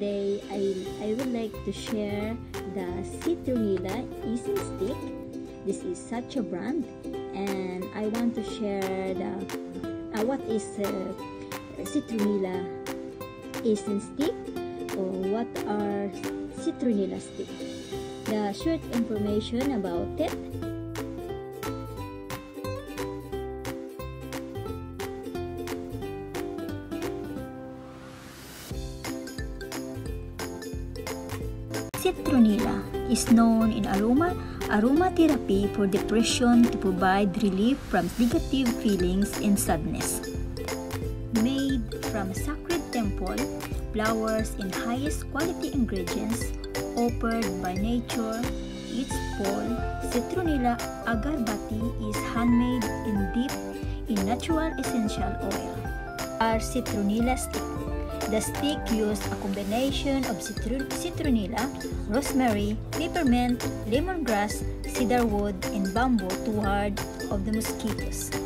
today I, I would like to share the Citrilla Easy Stick. This is such a brand and I want to share the uh, what is uh, Citrilla Easy Stick or what are Citrilla Stick. The short information about it Citronella is known in aroma aromatherapy for depression to provide relief from negative feelings and sadness. Made from sacred temple, flowers and highest quality ingredients offered by nature, its pole, Citronella agarbati is handmade and dipped in natural essential oil. Our Citronella stick the stick used a combination of citronella, rosemary, peppermint, lemongrass, cedarwood, and bamboo to ward off the mosquitoes.